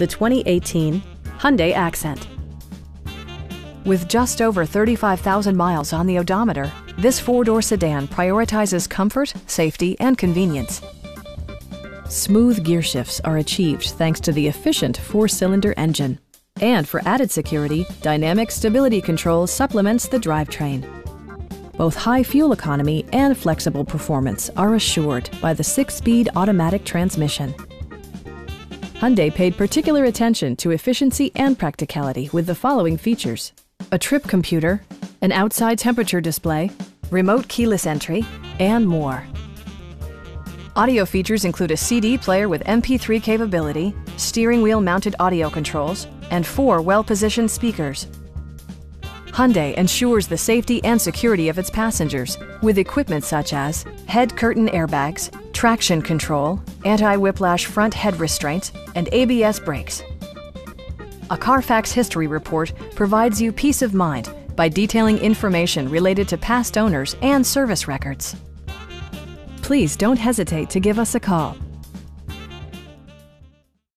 the 2018 Hyundai Accent. With just over 35,000 miles on the odometer, this four-door sedan prioritizes comfort, safety, and convenience. Smooth gear shifts are achieved thanks to the efficient four-cylinder engine. And for added security, Dynamic Stability Control supplements the drivetrain. Both high fuel economy and flexible performance are assured by the six-speed automatic transmission. Hyundai paid particular attention to efficiency and practicality with the following features. A trip computer, an outside temperature display, remote keyless entry, and more. Audio features include a CD player with MP3 capability, steering wheel mounted audio controls, and four well-positioned speakers. Hyundai ensures the safety and security of its passengers with equipment such as head curtain airbags, traction control, anti-whiplash front head restraints, and ABS brakes. A Carfax history report provides you peace of mind by detailing information related to past owners and service records. Please don't hesitate to give us a call